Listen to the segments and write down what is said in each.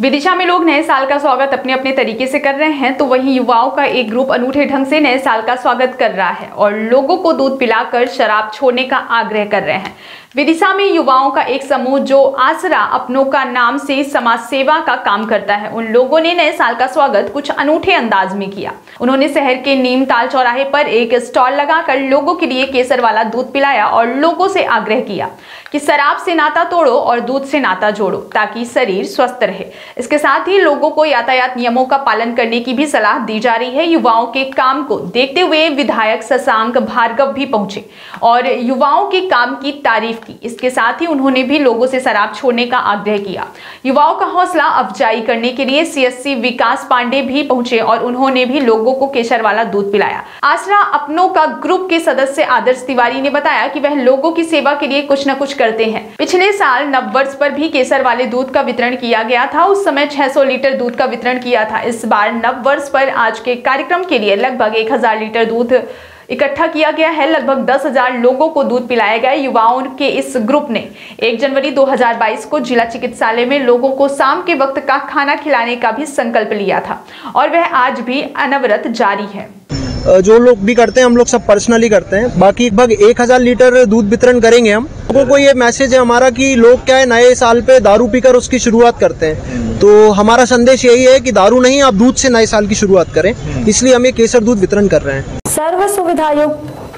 विदिशा में लोग नए साल का स्वागत अपने अपने तरीके से कर रहे हैं तो वहीं युवाओं का एक ग्रुप अनूठे ढंग से नए साल का स्वागत कर रहा है और लोगों को दूध पिलाकर शराब छोड़ने का आग्रह कर रहे हैं। विदिशा में युवाओं का एक समूह जो आसरा अपनों का नाम से समाज सेवा का काम करता है, उन लोगों ने नए साल का स्वागत कुछ अनूठे अंदाज में किया। उन्होंने शहर के नीमताल चौराहे पर एक स्टॉल लगाकर लोगों के लिए केसर वाला दूध पिलाया और लोगों से आग्रह किया। कि शराब से नाता तोड़ो और दूध से नाता जोड़ो, ताकि शरीर स्वस्थ रहे। इसके साथ ही लोगों को यातायात नियमों का पालन करने की भी सलाह दी जा रही है। युवाओं के काम को देखते हुए विधायक शशांक भार्गव भी पहुँचे और युवाओं के काम की तारीफ़ की। इसके साथ ही उन्होंने भी लोगों से शराब छोड़ने का आग्रह किया। युवाओं का हौसला अफजाई करने के लिए सीएससी विकास पांडे भी पहुँचे और उन्होंने भी लोगों को केसर वाला दूध पिलाया। आसरा अपनों का ग्रुप के सदस्य आदर्श तिवारी ने बताया कि वह लोगों की सेवा के लिए कुछ न कुछ करते हैं। पिछले साल नव वर्ष पर भी केसर वाले दूध का वितरण किया गया था। उस समय 600 लीटर दूध का वितरण किया था। इस बार नव वर्ष पर आज के कार्यक्रम के लिए लगभग 1000 लीटर दूध इकट्ठा किया गया है। लगभग दस हज़ार लोगों को दूध पिलाया गया। युवाओं के इस ग्रुप ने 1 जनवरी 2022 को जिला चिकित्सालय में लोगों को शाम के वक्त का खाना खिलाने का भी संकल्प लिया था। और वह आज भी अनवरत जारी है। जो लोग भी करते हैं, हम लोग सब पर्सनली करते हैं। बाकी लगभग एक हज़ार लीटर दूध वितरण करेंगे हम। लोगों को ये मैसेज है हमारा कि लोग क्या है, नए साल पे दारू पीकर उसकी शुरुआत करते हैं। तो हमारा संदेश यही है कि दारू नहीं, आप दूध से नए साल की शुरुआत करें। इसलिए हम ये केसर दूध वितरण कर रहे हैं। सर्व सुविधा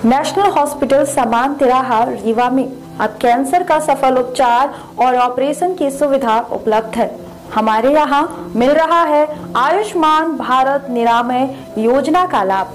नेशनल हॉस्पिटल समान तिराहा रीवा में। अब कैंसर का सफल उपचार और ऑपरेशन की सुविधा उपलब्ध है। हमारे यहाँ मिल रहा है आयुष्मान भारत निरामय योजना का लाभ।